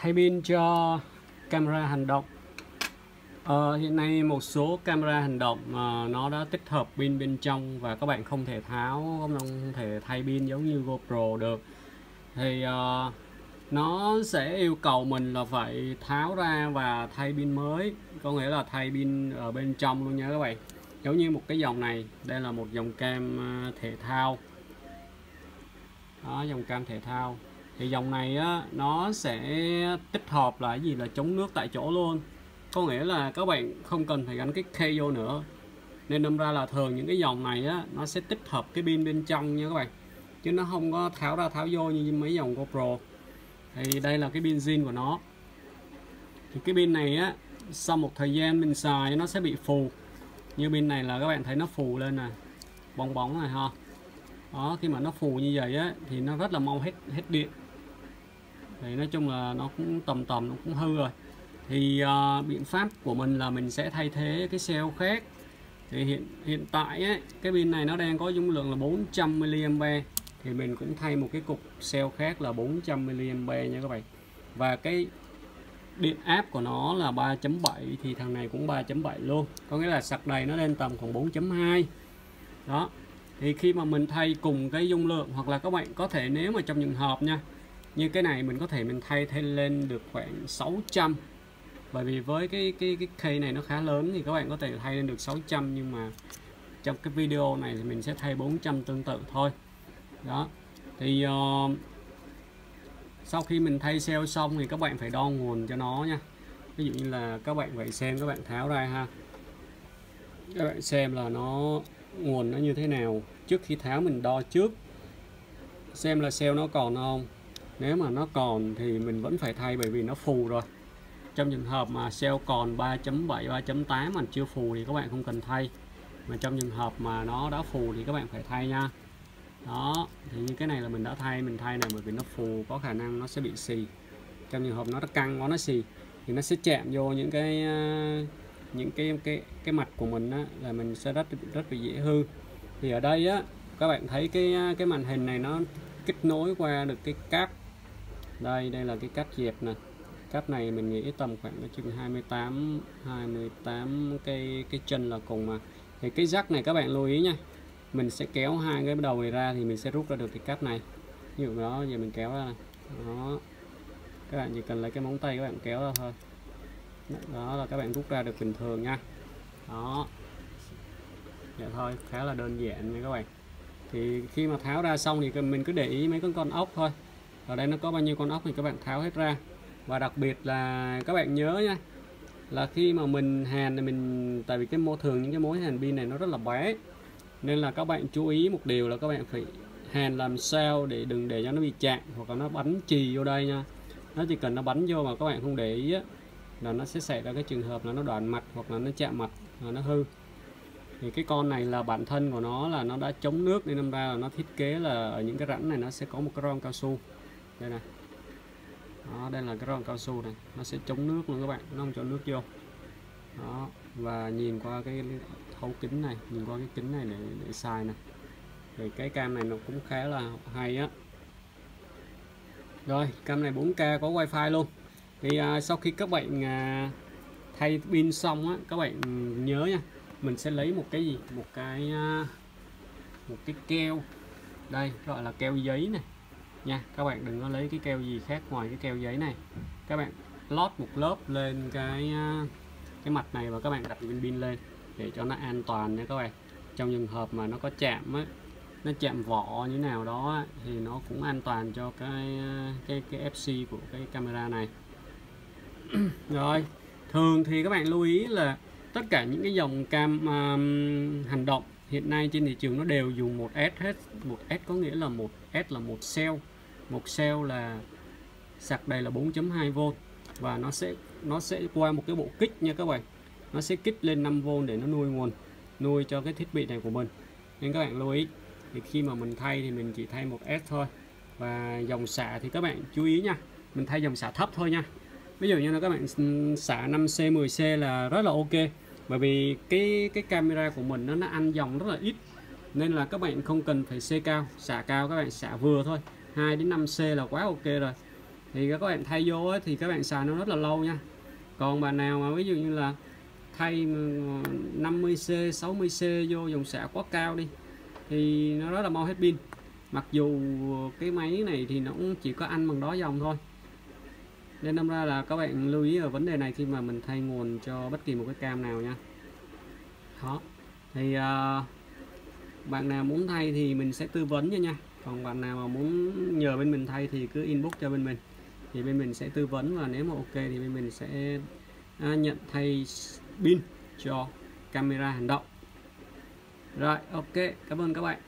thay pin cho camera hành động. À, hiện nay một số camera hành động à, nó đã tích hợp pin bên trong và các bạn không thể tháo không thể thay pin giống như GoPro được. Thì à, nó sẽ yêu cầu mình là phải tháo ra và thay pin mới có nghĩa là thay pin ở bên trong luôn nha các bạn. Giống như một cái dòng này đây là một dòng cam thể thao. Đó dòng cam thể thao thì dòng này á, nó sẽ tích hợp là gì là chống nước tại chỗ luôn. Có nghĩa là các bạn không cần phải gắn cái key vô nữa. Nên đâm ra là thường những cái dòng này á, nó sẽ tích hợp cái pin bên trong nha các bạn. Chứ nó không có tháo ra tháo vô như mấy dòng GoPro. Thì đây là cái pin zin của nó. Thì cái pin này á, sau một thời gian mình xài nó sẽ bị phù. Như pin này là các bạn thấy nó phù lên nè. Bong bóng này ha. Đó, khi mà nó phù như vậy á, thì nó rất là mau hết hết điện thì nói chung là nó cũng tầm tầm nó cũng hư rồi. Thì uh, biện pháp của mình là mình sẽ thay thế cái cell khác. Thì hiện hiện tại ấy, cái pin này nó đang có dung lượng là 400 mAh. Thì mình cũng thay một cái cục cell khác là 400 mAh nha các bạn. Và cái điện áp của nó là 3.7 thì thằng này cũng 3.7 luôn. Có nghĩa là sạc đầy nó lên tầm khoảng 4.2 đó. Thì khi mà mình thay cùng cái dung lượng hoặc là các bạn có thể nếu mà trong trường hợp nha như cái này mình có thể mình thay thêm lên được khoảng 600 bởi vì với cái cái cái cây này nó khá lớn thì các bạn có thể thay lên được 600 nhưng mà trong cái video này thì mình sẽ thay 400 tương tự thôi. Đó. Thì uh, sau khi mình thay cell xong thì các bạn phải đo nguồn cho nó nha. Ví dụ như là các bạn phải xem các bạn tháo ra ha. Các bạn xem là nó nguồn nó như thế nào trước khi tháo mình đo trước. Xem là cell nó còn không nếu mà nó còn thì mình vẫn phải thay bởi vì nó phù rồi. Trong trường hợp mà cell còn 3.7 3.8 mà chưa phù thì các bạn không cần thay. Mà trong trường hợp mà nó đã phù thì các bạn phải thay nha. Đó thì như cái này là mình đã thay mình thay này bởi vì nó phù có khả năng nó sẽ bị xì. Trong trường hợp nó căng quá nó xì thì nó sẽ chạm vô những cái ờ, những cái cái cái mặt của mình á, là mình sẽ rất rất bị dễ hư. Thì ở đây á các bạn thấy cái ờ, cái màn hình này nó kết nối qua được cái cáp đây đây là cái cắt dẹp nè. Cắt này mình nghĩ tầm khoảng chừng 28 28 cái cái chân là cùng mà. Thì cái rắc này các bạn lưu ý nha, mình sẽ kéo hai cái đầu này ra thì mình sẽ rút ra được cái cắt này. Ví dụ đó, giờ mình kéo ra đó. Các bạn chỉ cần lấy cái móng tay các bạn kéo ra thôi. Đó là các bạn rút ra được bình thường nha. Đó. Vậy thôi, khá là đơn giản nha các bạn. Thì khi mà tháo ra xong thì mình cứ để ý mấy con con ốc thôi ở đây nó có bao nhiêu con ốc thì các bạn tháo hết ra. Và đặc biệt là các bạn nhớ nha là khi mà mình hàn thì mình tại vì cái mô thường những cái mối hàn pin này nó rất là bé nên là các bạn chú ý một điều là các bạn phải hàn làm sao để đừng để cho nó bị chạm hoặc là nó bắn chì vô đây nha. Nó chỉ cần nó bắn vô mà các bạn không để ý á, là nó sẽ xảy ra cái trường hợp là nó đoạn mặt hoặc là nó chạm mặt là nó hư. Thì cái con này là bản thân của nó là nó đã chống nước nên năm ra là nó thiết kế là ở những cái rãnh này nó sẽ có một cái ron cao su đây này đó, đây là cái ron cao su này. Nó sẽ chống nước luôn các bạn nó không cho nước vô. Đó và nhìn qua cái thấu kính này nhìn qua cái kính này để, để xài này thì cái cam này nó cũng khá là hay á. Rồi cam này 4K có wifi luôn. Thì à, sau khi các bạn à, thay pin xong á các bạn nhớ nha mình sẽ lấy một cái gì? Một cái à, một cái keo. Đây gọi là keo giấy này nha các bạn đừng có lấy cái keo gì khác ngoài cái keo giấy này. Các bạn lót một lớp lên cái à, cái mặt này và các bạn đặt viên pin lên để cho nó an toàn nha các bạn. Trong trường hợp mà nó có chạm ấy nó chạm vỏ như nào đó thì nó cũng an toàn cho cái à, cái cái FC của cái camera này. Rồi thường thì các bạn lưu ý là tất cả những cái dòng cam um, hành động hiện nay trên thị trường nó đều dùng một S hết một S có nghĩa là một S là một cell một cell là sạc đầy là 4.2V và nó sẽ nó sẽ qua một cái bộ kích nha các bạn. Nó sẽ kích lên 5V để nó nuôi nguồn, nuôi cho cái thiết bị này của mình. Nên các bạn lưu ý, thì khi mà mình thay thì mình chỉ thay một S thôi. Và dòng xả thì các bạn chú ý nha, mình thay dòng xả thấp thôi nha. Ví dụ như là các bạn xả 5C 10C là rất là ok, bởi vì cái cái camera của mình nó nó ăn dòng rất là ít. Nên là các bạn không cần phải C cao, xả cao, các bạn xả vừa thôi. 2 đến 5C là quá ok rồi. Thì các bạn thay vô ấy, thì các bạn xài nó rất là lâu nha. Còn bà nào mà ví dụ như là thay 50C 60C vô dòng xả quá cao đi thì nó rất là mau hết pin. Mặc dù cái máy này thì nó cũng chỉ có ăn bằng đó dòng thôi. Nên đâm ra là các bạn lưu ý ở vấn đề này khi mà mình thay nguồn cho bất kỳ một cái cam nào nha. Đó. Thì uh, bạn nào muốn thay thì mình sẽ tư vấn nha nha còn bạn nào mà muốn nhờ bên mình thay thì cứ inbox cho bên mình. Thì bên mình sẽ tư vấn và nếu mà ok thì bên mình sẽ à, nhận thay pin cho camera hành động. Rồi, ok, cảm ơn các bạn.